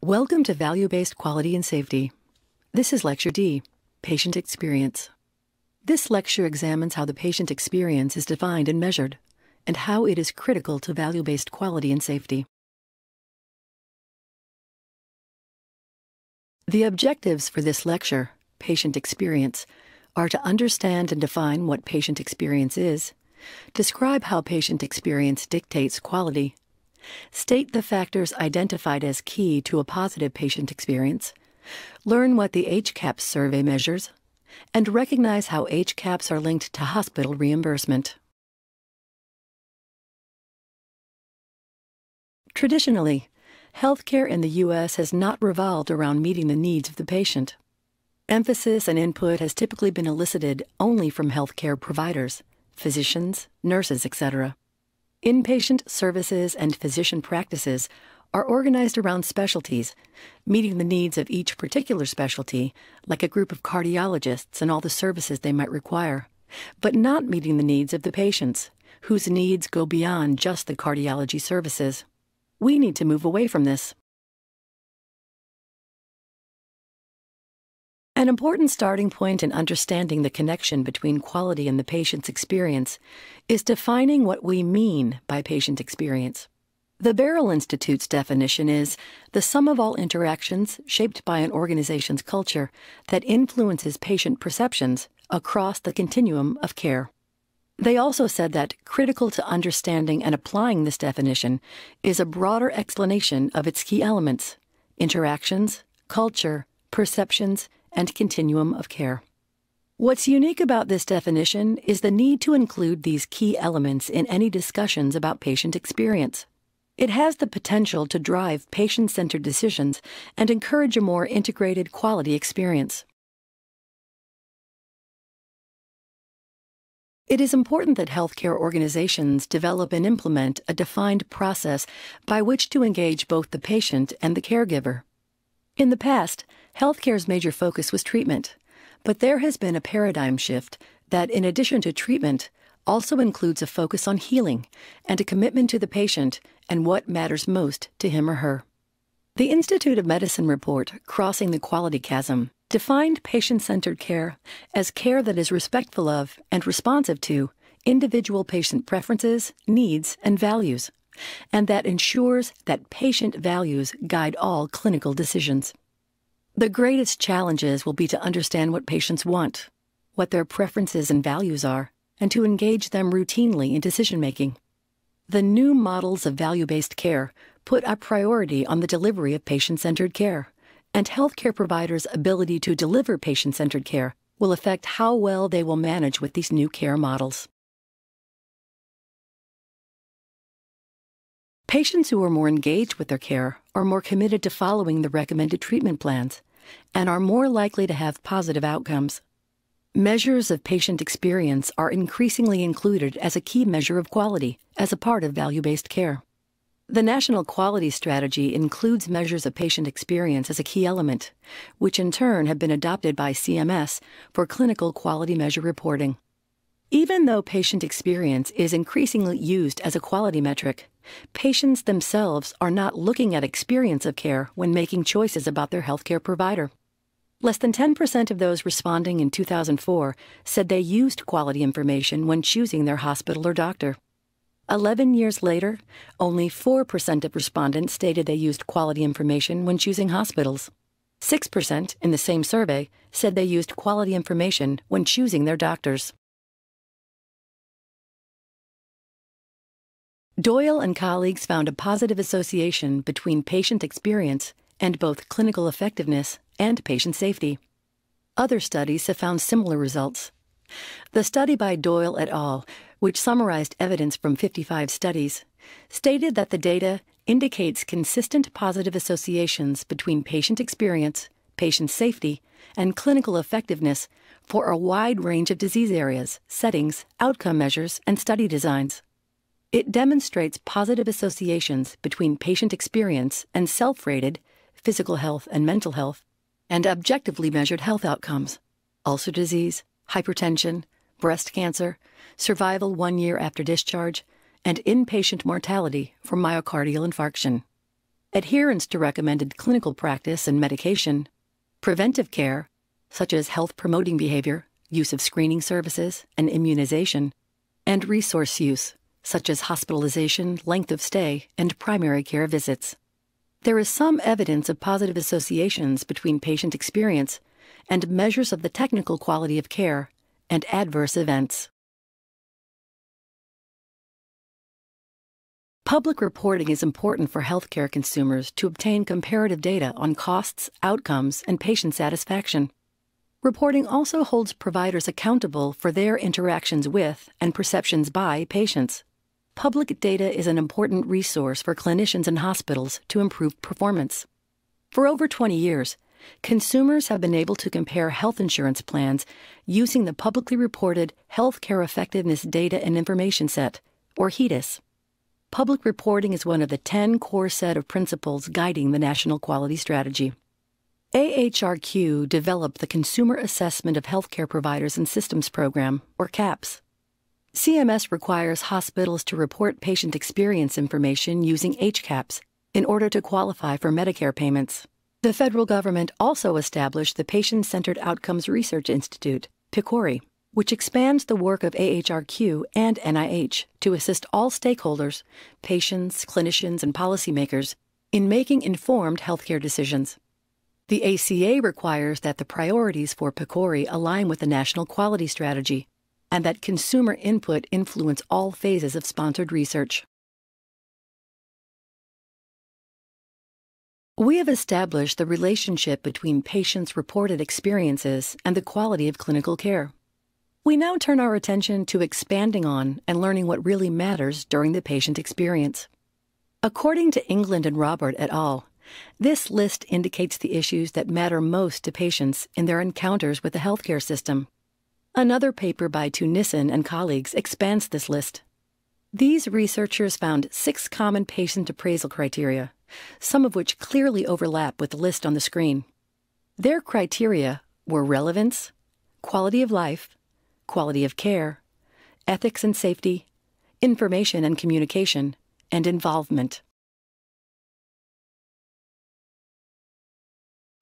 Welcome to Value Based Quality and Safety. This is Lecture D Patient Experience. This lecture examines how the patient experience is defined and measured, and how it is critical to value based quality and safety. The objectives for this lecture, Patient Experience, are to understand and define what patient experience is, describe how patient experience dictates quality, State the factors identified as key to a positive patient experience. Learn what the HCAHPS survey measures. And recognize how HCAHPS are linked to hospital reimbursement. Traditionally, healthcare in the U.S. has not revolved around meeting the needs of the patient. Emphasis and input has typically been elicited only from healthcare providers, physicians, nurses, etc. Inpatient services and physician practices are organized around specialties, meeting the needs of each particular specialty, like a group of cardiologists and all the services they might require, but not meeting the needs of the patients, whose needs go beyond just the cardiology services. We need to move away from this. An important starting point in understanding the connection between quality and the patient's experience is defining what we mean by patient experience. The Beryl Institute's definition is the sum of all interactions shaped by an organization's culture that influences patient perceptions across the continuum of care. They also said that critical to understanding and applying this definition is a broader explanation of its key elements interactions, culture, perceptions, and continuum of care. What's unique about this definition is the need to include these key elements in any discussions about patient experience. It has the potential to drive patient centered decisions and encourage a more integrated quality experience. It is important that healthcare organizations develop and implement a defined process by which to engage both the patient and the caregiver. In the past, Healthcare's major focus was treatment, but there has been a paradigm shift that, in addition to treatment, also includes a focus on healing and a commitment to the patient and what matters most to him or her. The Institute of Medicine report, Crossing the Quality Chasm, defined patient centered care as care that is respectful of and responsive to individual patient preferences, needs, and values, and that ensures that patient values guide all clinical decisions. The greatest challenges will be to understand what patients want, what their preferences and values are, and to engage them routinely in decision making. The new models of value based care put a priority on the delivery of patient centered care, and healthcare providers' ability to deliver patient centered care will affect how well they will manage with these new care models. Patients who are more engaged with their care are more committed to following the recommended treatment plans and are more likely to have positive outcomes. Measures of patient experience are increasingly included as a key measure of quality as a part of value based care. The National Quality Strategy includes measures of patient experience as a key element, which in turn have been adopted by CMS for clinical quality measure reporting. Even though patient experience is increasingly used as a quality metric, patients themselves are not looking at experience of care when making choices about their healthcare provider. Less than 10% of those responding in 2004 said they used quality information when choosing their hospital or doctor. 11 years later, only 4% of respondents stated they used quality information when choosing hospitals. 6% in the same survey said they used quality information when choosing their doctors. Doyle and colleagues found a positive association between patient experience and both clinical effectiveness and patient safety. Other studies have found similar results. The study by Doyle et al., which summarized evidence from 55 studies, stated that the data indicates consistent positive associations between patient experience, patient safety, and clinical effectiveness for a wide range of disease areas, settings, outcome measures, and study designs. It demonstrates positive associations between patient experience and self rated physical health and mental health, and objectively measured health outcomes ulcer disease, hypertension, breast cancer, survival one year after discharge, and inpatient mortality from myocardial infarction. adherence to recommended clinical practice and medication, preventive care, such as health promoting behavior, use of screening services, and immunization, and resource use, such as hospitalization, length of stay, and primary care visits. There is some evidence of positive associations between patient experience and measures of the technical quality of care and adverse events. Public reporting is important for healthcare consumers to obtain comparative data on costs, outcomes, and patient satisfaction. Reporting also holds providers accountable for their interactions with and perceptions by patients. Public data is an important resource for clinicians and hospitals to improve performance. For over 20 years, consumers have been able to compare health insurance plans using the publicly reported Healthcare Effectiveness Data and Information Set, or HEDIS. Public reporting is one of the 10 core set of principles guiding the National Quality Strategy. AHRQ developed the Consumer Assessment of Healthcare Providers and Systems Program, or CAHPS. CMS requires hospitals to report patient experience information using HCAHPS in order to qualify for Medicare payments. The federal government also established the Patient Centered Outcomes Research Institute, PCORI, which expands the work of AHRQ and NIH to assist all stakeholders, patients, clinicians, and policymakers, in making informed healthcare decisions. The ACA requires that the priorities for PCORI align with the national quality strategy and that consumer input influence all phases of sponsored research. We have established the relationship between patients' reported experiences and the quality of clinical care. We now turn our attention to expanding on and learning what really matters during the patient experience. According to England and Robert et al., this list indicates the issues that matter most to patients in their encounters with the healthcare system. Another paper by Tunissen and colleagues expands this list. These researchers found six common patient appraisal criteria, some of which clearly overlap with the list on the screen. Their criteria were relevance, quality of life, quality of care, ethics and safety, information and communication, and involvement.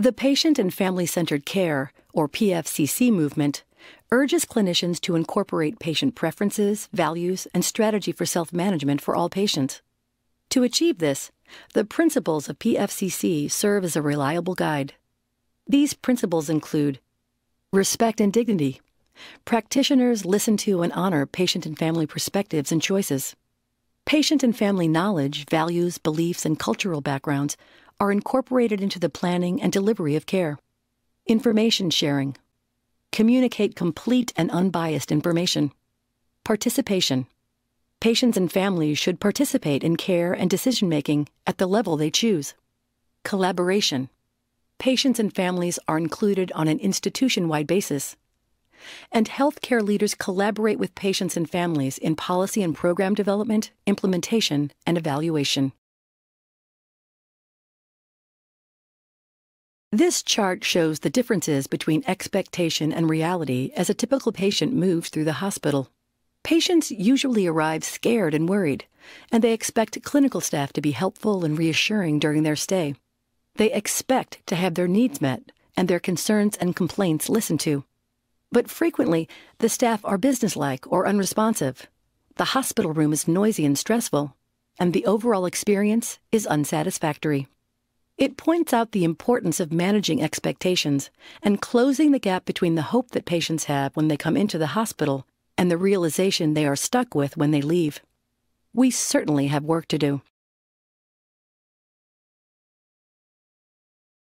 The Patient and Family Centered Care, or PFCC movement, urges clinicians to incorporate patient preferences, values, and strategy for self management for all patients. To achieve this, the principles of PFCC serve as a reliable guide. These principles include respect and dignity, Practitioners listen to and honor patient and family perspectives and choices. Patient and family knowledge, values, beliefs, and cultural backgrounds are incorporated into the planning and delivery of care. Information sharing. Communicate complete and unbiased information. Participation. Patients and families should participate in care and decision making at the level they choose. Collaboration. Patients and families are included on an institution wide basis and healthcare leaders collaborate with patients and families in policy and program development, implementation, and evaluation. This chart shows the differences between expectation and reality as a typical patient moves through the hospital. Patients usually arrive scared and worried, and they expect clinical staff to be helpful and reassuring during their stay. They expect to have their needs met and their concerns and complaints listened to. But frequently, the staff are businesslike or unresponsive. The hospital room is noisy and stressful, and the overall experience is unsatisfactory. It points out the importance of managing expectations and closing the gap between the hope that patients have when they come into the hospital and the realization they are stuck with when they leave. We certainly have work to do.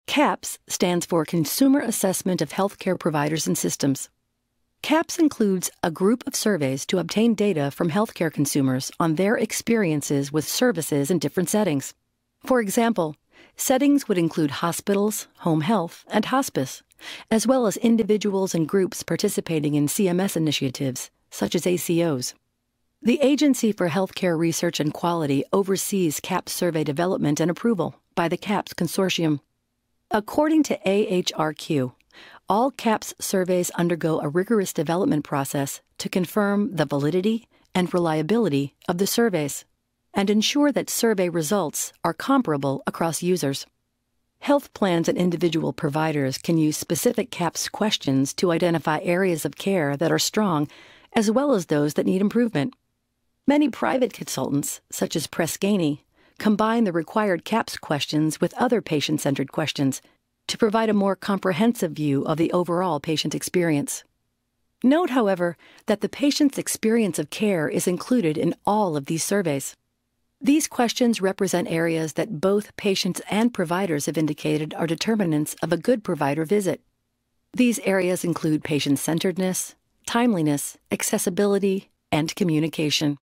CAHPS stands for Consumer Assessment of Healthcare Providers and Systems. CAHPS includes a group of surveys to obtain data from healthcare consumers on their experiences with services in different settings. For example, settings would include hospitals, home health, and hospice, as well as individuals and groups participating in CMS initiatives, such as ACOs. The Agency for Healthcare Research and Quality oversees CAHPS survey development and approval by the CAHPS Consortium. According to AHRQ, all CAHPS surveys undergo a rigorous development process to confirm the validity and reliability of the surveys. And ensure that survey results are comparable across users. Health plans and individual providers can use specific CAHPS questions to identify areas of care that are strong, as well as those that need improvement. Many private consultants, such as Press Ganey, combine the required CAHPS questions with other patient centered questions to provide a more comprehensive view of the overall patient experience. Note, however, that the patient's experience of care is included in all of these surveys. These questions represent areas that both patients and providers have indicated are determinants of a good provider visit. These areas include patient centeredness, timeliness, accessibility, and communication.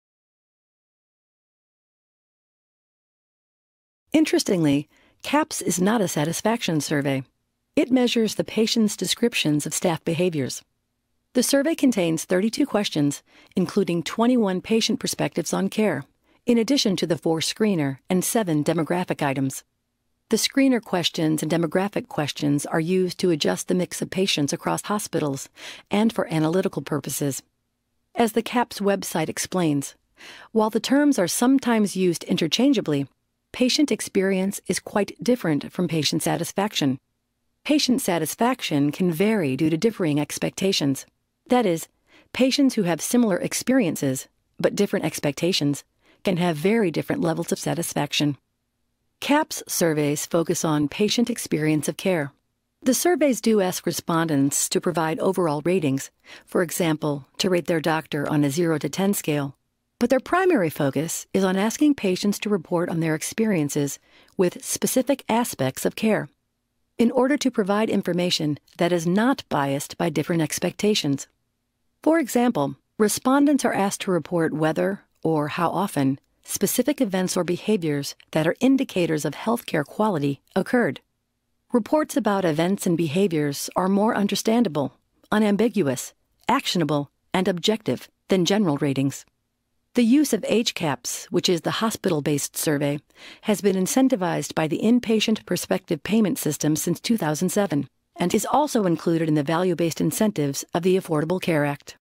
Interestingly, CAHPS is not a satisfaction survey. It measures the patient's descriptions of staff behaviors. The survey contains 32 questions, including 21 patient perspectives on care, in addition to the four screener and seven demographic items. The screener questions and demographic questions are used to adjust the mix of patients across hospitals and for analytical purposes. As the CAHPS website explains, while the terms are sometimes used interchangeably, patient experience is quite different from patient satisfaction. Patient satisfaction can vary due to differing expectations. That is, patients who have similar experiences but different expectations can have very different levels of satisfaction. CAHPS surveys focus on patient experience of care. The surveys do ask respondents to provide overall ratings, for example, to rate their doctor on a 0 to 10 scale. But their primary focus is on asking patients to report on their experiences with specific aspects of care in order to provide information that is not biased by different expectations. For example, respondents are asked to report whether, or how often, specific events or behaviors that are indicators of healthcare quality occurred. Reports about events and behaviors are more understandable, unambiguous, actionable, and objective than general ratings. The use of HCAHPS, which is the hospital based survey, has been incentivized by the Inpatient Prospective Payment System since 2007 and is also included in the value based incentives of the Affordable Care Act.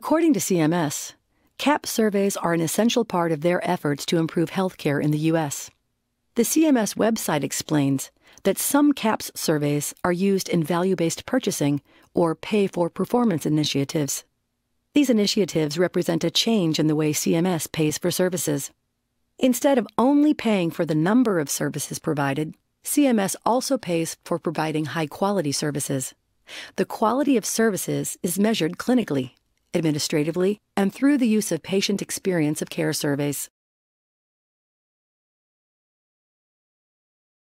According to CMS, CAP surveys are an essential part of their efforts to improve healthcare in the U.S. The CMS website explains that some CAHPS surveys are used in value based purchasing or pay for performance initiatives. These initiatives represent a change in the way CMS pays for services. Instead of only paying for the number of services provided, CMS also pays for providing high quality services. The quality of services is measured clinically, administratively, and through the use of patient experience of care surveys.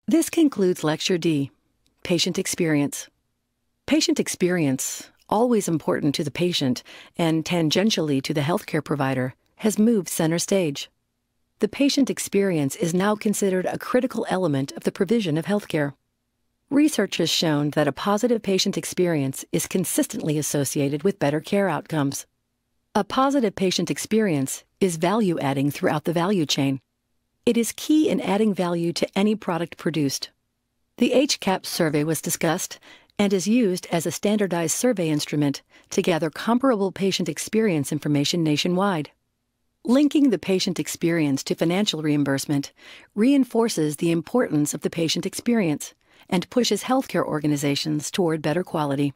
This concludes Lecture D Patient Experience. Patient experience, always important to the patient and tangentially to the healthcare provider, has moved center stage. The patient experience is now considered a critical element of the provision of healthcare. Research has shown that a positive patient experience is consistently associated with better care outcomes. A positive patient experience is value adding throughout the value chain. It is key in adding value to any product produced. The HCAHPS survey was discussed and is used as a standardized survey instrument to gather comparable patient experience information nationwide. Linking the patient experience to financial reimbursement reinforces the importance of the patient experience and pushes healthcare organizations toward better quality.